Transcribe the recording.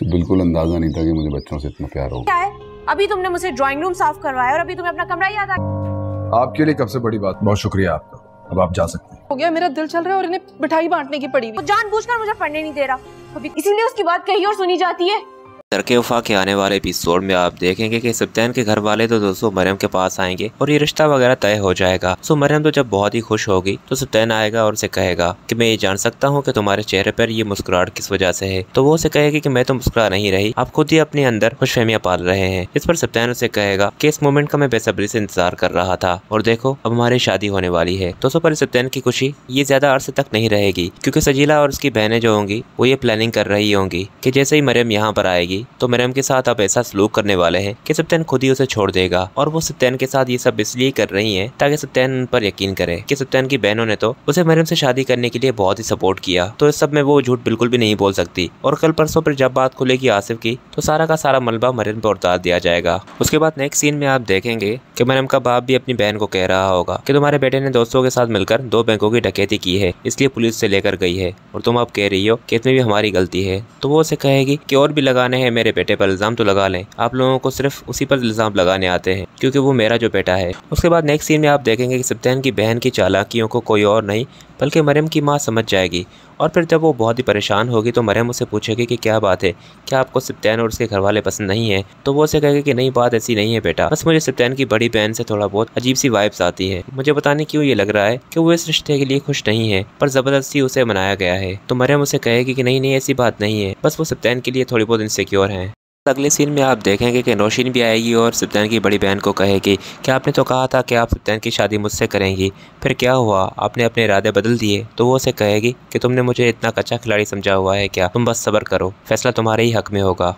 तो बिल्कुल अंदाज़ा नहीं था कि मुझे बच्चों से इतना प्यार होगा। क्या है? अभी तुमने मुझे ड्राइंग रूम साफ़ करवाया और अभी तुम्हें अपना कमरा याद आया आपके लिए कब से बड़ी बात बहुत शुक्रिया आपका। अब आप जा सकते हैं। हो गया मेरा दिल चल रहा है और इन्हें मिठाई बांटने की पड़ी वो हुई जानबूझकर मुझे पढ़ने नहीं दे रहा। अभी इसीलिए उसकी बात कही और सुनी जाती है। तरके वफा के आने वाले एपिसोड में आप देखेंगे कि सप्तान के घर वाले तो दोस्तों मरियम के पास आएँगे और ये रिश्ता वगैरह तय हो जाएगा। सो मरियम तो जब बहुत ही खुश होगी तो सप्तान आएगा और उसे कहेगा कि मैं ये जान सकता हूँ कि तुम्हारे चेहरे पर ये मुस्कुराहट किस वजह से है। तो वो उसे कहेगी कि मैं तो मुस्कुरा नहीं रही, आप खुद ही अपने अंदर खुशफहमियाँ पाल रहे हैं। इस पर सप्तान उसे कहेगा कि इस मोमेंट का मैं बेसब्री से इंतज़ार कर रहा था और देखो, अब हमारी शादी होने वाली है। दोस्तों पर सप्तान की खुशी ये ज़्यादा अरसे तक नहीं रहेगी, क्योंकि सजीला और उसकी बहनें जो होंगी, वो ये प्लानिंग कर रही होंगी कि जैसे ही मरियम यहाँ पर आएगी तो मरियम के साथ अब ऐसा सलूक करने वाले हैं कि सत्यन खुद ही उसे छोड़ देगा और वो सत्यन के साथ ये सब इसलिए कर रही हैं ताकि सत्यन उन पर यकीन करे कि सत्यन की बहनों ने तो उसे मरियम से शादी करने के लिए बहुत ही सपोर्ट किया। तो इस सब में वो झूठ बिल्कुल भी नहीं बोल सकती। और कल परसों पर जब बात खुलेगी आसिफ की तो सारा का सारा मलबा मरियम पर उतार दिया जाएगा। उसके बाद नेक्स्ट सीन में आप देखेंगे कि मरियम का बाप भी अपनी बहन को कह रहा होगा कि तुम्हारे बेटे ने दोस्तों के साथ मिलकर दो बैंकों की डकैती की है, इसलिए पुलिस से लेकर गई है। और तुम अब कह रही हो कि इसमें भी हमारी गलती है। तो वो उसे कहेगी कि और भी लगाने हैं मेरे बेटे पर इल्ज़ाम तो लगा लें। आप लोगों को सिर्फ़ उसी पर इल्ज़ाम लगाने आते हैं, क्योंकि वो मेरा जो बेटा है। उसके बाद नेक्स्ट सीन में आप देखेंगे कि सप्तान की बहन की चालाकियों को कोई और नहीं बल्कि मरियम की माँ समझ जाएगी। और फिर जब वो बहुत ही परेशान होगी तो मरियम उसे पूछेगी कि क्या बात है? क्या आपको सिप्तैन और उसके घर वाले पसंद नहीं है? तो वो उसे कहेगी कि नहीं, बात ऐसी नहीं है बेटा। बस मुझे सिप्तैन की बड़ी बहन से थोड़ा बहुत अजीब सी वाइब्स आती है। मुझे बताने क्यों ये लग रहा है कि वो इस रिश्ते के लिए खुश नहीं है, पर ज़बरदस्ती उसे मनाया गया है। तो मरियम उसे कहेगी कि नहीं नहीं, ऐसी बात नहीं है। बस वो सप्तान के लिए थोड़ी बहुत इनसिक्योर हैं। अगले सीन में आप देखेंगे कि नौशीन भी आएगी और सप्तान की बड़ी बहन को कहेगी कि आपने तो कहा था कि आप सप्तान की शादी मुझसे करेंगी? फिर क्या हुआ? आपने अपने इरादे बदल दिए। तो वो उसे कहेगी कि, तुमने मुझे इतना कच्चा खिलाड़ी समझा हुआ है क्या? तुम बस सब्र करो। फैसला तुम्हारे ही हक में होगा।